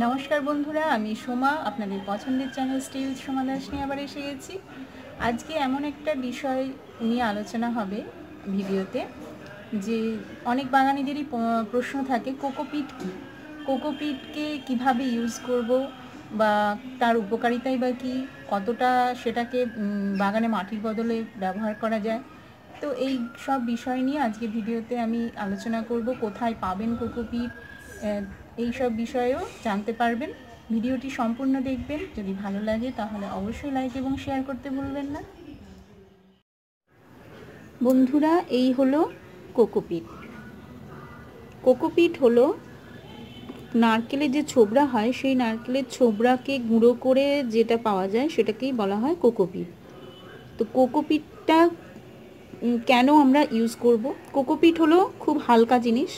নমস্কার বন্ধুরা, আমি সোমা, আপনাদের পছন্দের চ্যানেল স্টিল সোমা দাস নিয়ে আবার এসে গেছি। আজকে এমন একটা বিষয় নিয়ে আলোচনা হবে ভিডিওতে, যে অনেক বাগানিদেরই প্রশ্ন থাকে কোকোপিট কী? কোকোপিটকে কীভাবে ইউজ করব বা তার উপকারিতাই বা কী? কতটা সেটাকে বাগানে মাটির বদলে ব্যবহার করা যায়? তো এই সব বিষয় নিয়ে আজকে ভিডিওতে আমি আলোচনা করব, কোথায় পাবেন কোকোপিট এই সব বিষয়েও জানতে পারবেন। ভিডিওটি সম্পূর্ণ দেখবেন। যদি ভালো লাগে তাহলে অবশ্যই লাইক এবং শেয়ার করতে ভুলবেন না। বন্ধুরা, এই হলো কোকোপিট। কোকোপিট হলো নারকেলের যে ছোবড়া হয়, সেই নারকেলের ছোবড়াকে গুঁড়ো করে যেটা পাওয়া যায় সেটাকেই বলা হয় কোকোপিট। তো কোকোপিটটা কেন আমরা ইউজ করব? কোকোপিট হলো খুব হালকা জিনিস।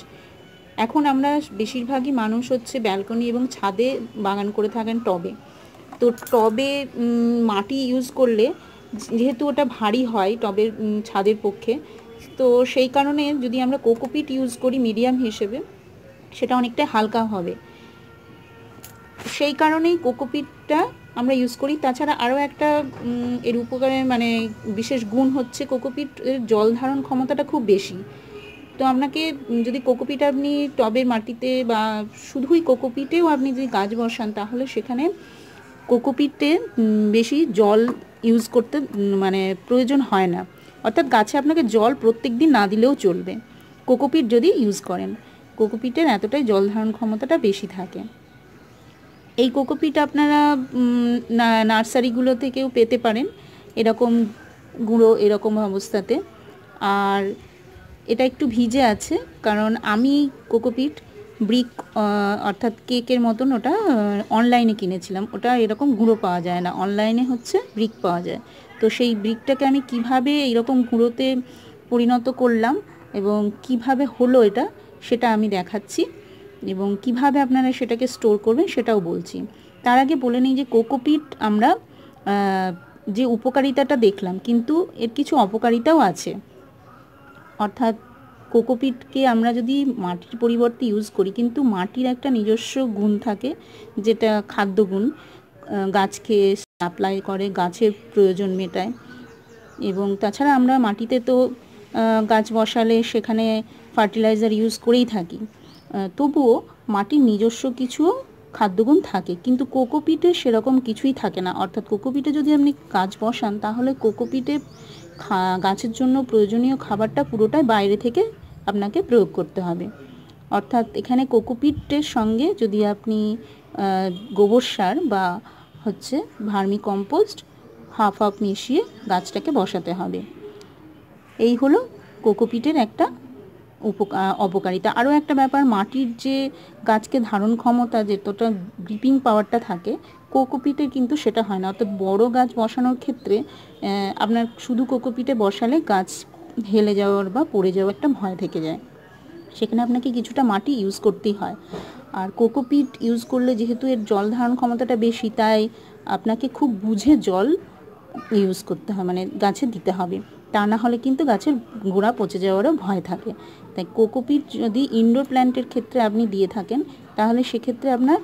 এখন আমরা বেশিরভাগই মানুষ হচ্ছে ব্যালকনি এবং ছাদে বাগান করে থাকেন টবে। তো টবে মাটি ইউজ করলে যেহেতু ওটা ভারী হয় টবের ছাদের পক্ষে, তো সেই কারণে যদি আমরা কোকোপিট ইউজ করি মিডিয়াম হিসেবে, সেটা অনেকটা হালকা হবে। সেই কারণেই কোকোপিটটা আমরা ইউজ করি। তাছাড়া আরও একটা এর উপকারে মানে বিশেষ গুণ হচ্ছে কোকোপিটের জল ধারণ ক্ষমতাটা খুব বেশি। তো আপনাকে যদি কোকোপিট আপনি টবের মাটিতে বা শুধুই কোকোপিটেও আপনি যদি গাছ বসান, তাহলে সেখানে কোকোপিটে বেশি জল ইউজ করতে মানে প্রয়োজন হয় না। অর্থাৎ গাছে আপনাকে জল প্রত্যেক দিন না দিলেও চলবে। কোকোপিট যদি ইউজ করেন, কোকোপিটের এতটাই জল ধারণ ক্ষমতাটা বেশি থাকে। এই কোকোপিট আপনারা নার্সারিগুলো থেকেও পেতে পারেন, এরকম গুঁড়ো, এরকম অবস্থাতে। আর এটা একটু ভিজে আছে, কারণ আমি কোকোপিট ব্রিক অর্থাৎ কেকের মতন ওটা অনলাইনে কিনেছিলাম। ওটা এরকম গুঁড়ো পাওয়া যায় না অনলাইনে হচ্ছে ব্রিক পাওয়া যায়। তো সেই ব্রিকটাকে আমি কীভাবে এইরকম গুঁড়োতে পরিণত করলাম এবং কীভাবে হলো এটা, সেটা আমি দেখাচ্ছি এবং কীভাবে আপনারা সেটাকে স্টোর করবেন সেটাও বলছি। তার আগে বলে নিই যে কোকোপিট আমরা যে উপকারিতাটা দেখলাম, কিন্তু এর কিছু অপকারিতাও আছে। অর্থাৎ কোকোপিটকে আমরা যদি মাটির পরিবর্তে ইউজ করি, কিন্তু মাটির একটা নিজস্ব গুণ থাকে, যেটা খাদ্য গুণ গাছকে সাপ্লাই করে, গাছের প্রয়োজন মেটায়। এবং তাছাড়া আমরা মাটিতে তো গাছ বসালে সেখানে ফার্টিলাইজার ইউজ করেই থাকি। তবুও মাটির নিজস্ব কিছু খাদ্যগুণ থাকে, কিন্তু কোকোপিটে সেরকম কিছুই থাকে না। অর্থাৎ কোকোপিটে যদি আপনি গাছ বসান, তাহলে কোকোপিটে গাছের জন্য প্রয়োজনীয় খাবারটা পুরোটাই বাইরে থেকে আপনাকে প্রয়োগ করতে হবে। অর্থাৎ এখানে কোকোপিটের সঙ্গে যদি আপনি গোবর সার বা হচ্ছে ভার্মি কম্পোস্ট হাফ হাফ মিশিয়ে গাছটাকে বসাতে হবে। এই হলো কোকোপিটের একটা অপকারিতা। আরও একটা ব্যাপার, মাটির যে গাছকে ধারণ ক্ষমতা যেতটা গ্রিপিং পাওয়ারটা থাকে কোকোপিটে কিন্তু সেটা হয় না। অর্থাৎ বড় গাছ বসানোর ক্ষেত্রে আপনার শুধু কোকোপিটে বসালে গাছ হেলে যাওয়ার বা পড়ে যাওয়ার একটা ভয় থেকে যায়। সেখানে আপনাকে কিছুটা মাটি ইউজ করতেই হয়। আর কোকোপিট ইউজ করলে যেহেতু এর জল ধারণ ক্ষমতাটা বেশি, তাই আপনাকে খুব বুঝে জল ইউজ করতে হয় মানে গাছে দিতে হবে। তা না হলে কিন্তু গাছের গোড়া পচে যাওয়ারও ভয় থাকে। তাই কোকোপিট যদি ইনডোর প্ল্যান্টের ক্ষেত্রে আপনি দিয়ে থাকেন, তাহলে সেক্ষেত্রে আপনার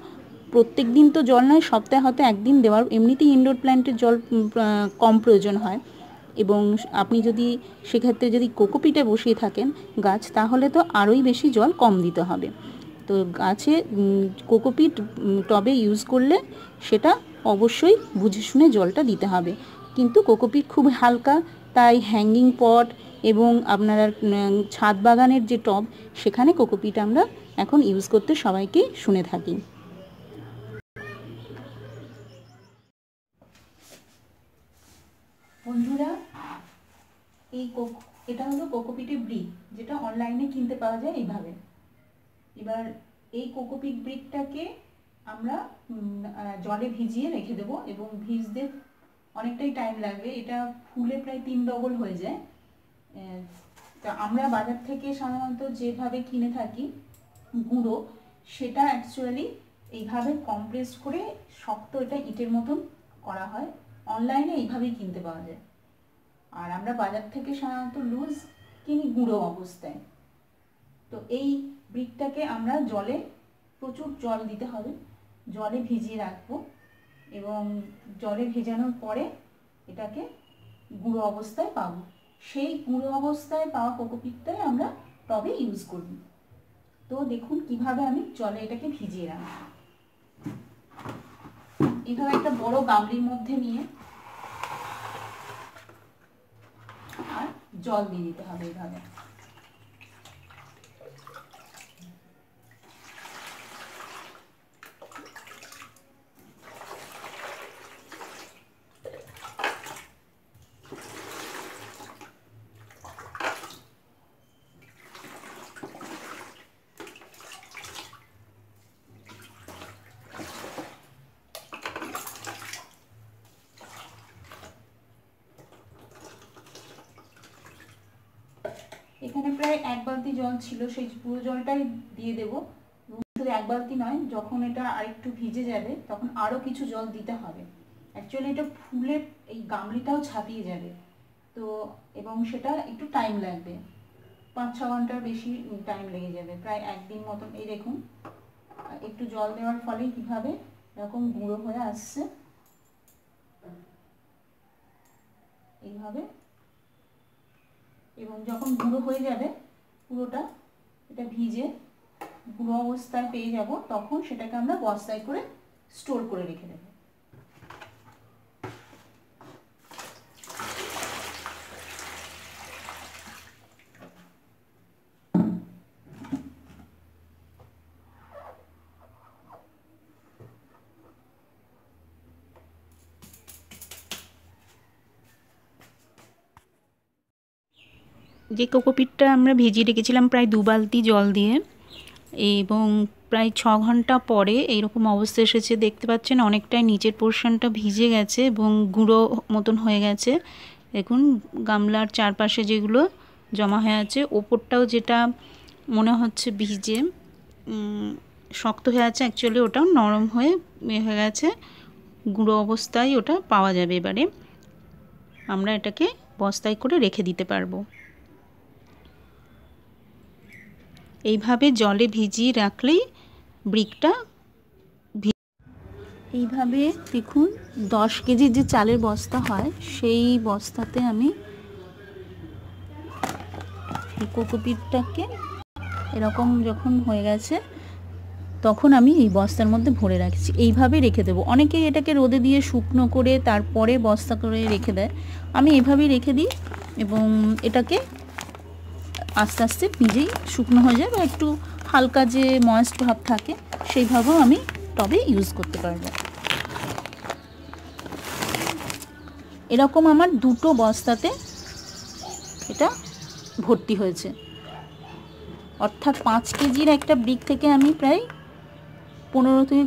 প্রত্যেক দিন তো জল নয়, সপ্তাহে হয়তো একদিন দেওয়ার। এমনিতেই ইনডোর প্ল্যান্টের জল কম প্রয়োজন হয়। এবং আপনি যদি সেক্ষেত্রে যদি কোকোপিটে বসিয়ে থাকেন গাছ, তাহলে তো আরোই বেশি জল কম দিতে হবে। তো গাছে কোকোপিট টবে ইউজ করলে সেটা অবশ্যই বুঝে শুনে জলটা দিতে হবে। কিন্তু কোকোপিট খুব হালকা, তাই হ্যাঙ্গিং পট এবং আপনারা ছাদ বাগানের যে টব, সেখানে কোকোপিট আমরা এখন ইউজ করতে সবাইকে শুনে থাকি। বন্ধুরা, এই এটা হলো কোকোপিটের ব্রিক, যেটা অনলাইনে কিনতে পাওয়া যায় এইভাবে। এবার এই কোকোপিট ব্রিকটাকে আমরা জলে ভিজিয়ে রেখে দেবো এবং ভিজতে অনেকটাই টাইম লাগবে। এটা ফুলে প্রায় তিন ডবল হয়ে যায়। তা আমরা বাজার থেকে সাধারণত যেভাবে কিনে থাকি, গুঁড়ো, সেটা অ্যাকচুয়ালি এইভাবে কম্প্রেস করে শক্ত এটা ইটের মতন করা হয়। অনলাইনে এইভাবেই কিনতে পাওয়া যায়। আর আমরা বাজার থেকে সাধারণত লুজ কিনি গুঁড়ো অবস্থায়। তো এই ব্রিকটাকে আমরা জলে প্রচুর জল দিতে হবে। জলে ভিজিয়ে রাখব এবং জলে ভেজানোর পরে এটাকে গুঁড়ো অবস্থায় পাবো। সেই গুঁড়ো অবস্থায় পাওয়া কোকোপিটটাই আমরা টবে ইউজ করব তো দেখুন কীভাবে আমি জলে এটাকে ভিজিয়ে রাখব। এভাবে একটা বড় গামলির মধ্যে নিয়ে আর জল দিয়ে দিতে হবে এভাবে। এখানে প্রায় এক বালতি জল ছিল, সেই পুরো জলটাই দিয়ে দেবো। শুধু এক বালতি নয়, যখন এটা আরেকটু ভিজে যাবে, তখন আরও কিছু জল দিতে হবে। অ্যাকচুয়ালি এটা ফুলে এই গামলিটাও ছাপিয়ে যাবে। তো, এবং সেটা একটু টাইম লাগবে। পাঁচ, ছ ঘণ্টার বেশি টাইম লেগে যাবে, প্রায় একদিন মতন। এই দেখুন, একটু জল দেওয়ার ফলে কীভাবে এরকম গুঁড়ো হয়ে আসছে। এইভাবে এবং যখন গুঁড়ো হয়ে যাবে, পুরোটা এটা ভিজে গুঁড়ো অবস্থায় পেয়ে যাব, তখন সেটাকে আমরা বস্তায় করে স্টোর করে রেখে দেবো। যে কোকোপিটটা আমরা ভিজিয়ে রেখেছিলাম প্রায় দু বালতি জল দিয়ে, এবং প্রায় ছ ঘণ্টা পরে এইরকম অবস্থা এসেছে, দেখতে পাচ্ছেন অনেকটাই নিচের পোর্শনটা ভিজে গেছে এবং গুঁড়ো মতন হয়ে গেছে। দেখুন, গামলার চারপাশে যেগুলো জমা হয়ে আছে, ওপরটাও যেটা মনে হচ্ছে ভিজে শক্ত হয়ে আছে অ্যাকচুয়ালি ওটাও নরম হয়ে হয়ে গেছে। গুঁড়ো অবস্থায় ওটা পাওয়া যাবে এবারে। আমরা এটাকে বস্তায় করে রেখে দিতে পারব। এইভাবে জলে ভিজিয়ে রাখলেই ব্রিকটা এইভাবে দেখুন, দশ কেজি যে চালের বস্তা হয়, সেই বস্তাতে আমি কোকোপিটটাকে এরকম যখন হয়ে গেছে, তখন আমি এই বস্তার মধ্যে ভরে রাখছি। এইভাবে রেখে দেবো। অনেকেই এটাকে রোদে দিয়ে শুকনো করে তারপরে বস্তা করে রেখে দেয়। আমি এভাবেই রেখে দিই এবং এটাকে আস্তে আস্তে নিজেই শুকনো হয়ে যায় বা একটু হালকা যে ময়েস্ট ভাব থাকে, সেইভাবেও আমি টবে ইউজ করতে পারব। এরকম আমার দুটো বস্তাতে এটা ভর্তি হয়েছে। অর্থাৎ পাঁচ কেজির একটা ব্রিক থেকে আমি প্রায় পনেরো থেকে,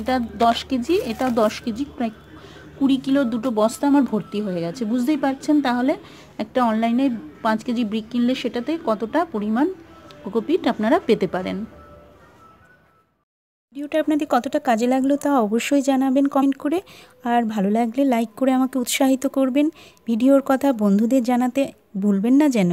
এটা দশ কেজি এটা দশ কেজি, প্রায় কুড়ি কিলো দুটো বস্তা আমার ভর্তি হয়ে গেছে। বুঝতেই পারছেন তাহলে একটা অনলাইনে পাঁচ কেজি ব্রিক কিনলে সেটাতে কতটা পরিমাণ কোকোপিট আপনারা পেতে পারেন। ভিডিওটা আপনাদের কতটা কাজে লাগল তা অবশ্যই জানাবেন কমেন্ট করে। আর ভালো লাগলে লাইক করে আমাকে উৎসাহিত করবেন। ভিডিওর কথা বন্ধুদের জানাতে ভুলবেন না যেন।